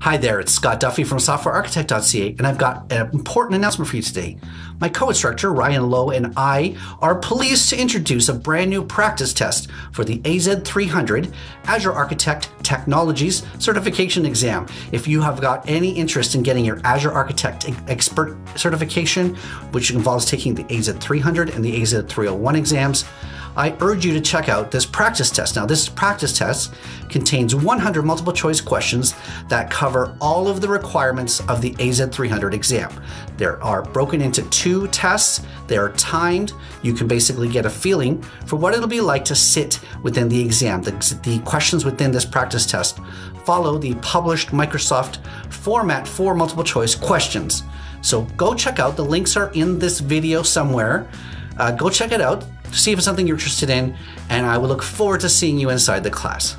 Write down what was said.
Hi there, it's Scott Duffy from softwarearchitect.ca, and I've got an important announcement for you today. My co instructor, Riaan Lowe, and I are pleased to introduce a brand new practice test for the AZ300 Azure Architect Technologies Certification Exam. If you have got any interest in getting your Azure Architect Expert certification, which involves taking the AZ300 and the AZ301 exams, I urge you to check out this practice test. Now, this practice test contains 100 multiple choice questions that cover all of the requirements of the AZ300 exam. They are broken into two tests, they are timed. You can basically get a feeling for what it'll be like to sit within the exam. The, the questions within this practice test follow the published Microsoft format for multiple choice questions. So go check out, the links are in this video somewhere. Uh, go check it out see if it's something you're interested in, and I will look forward to seeing you inside the class.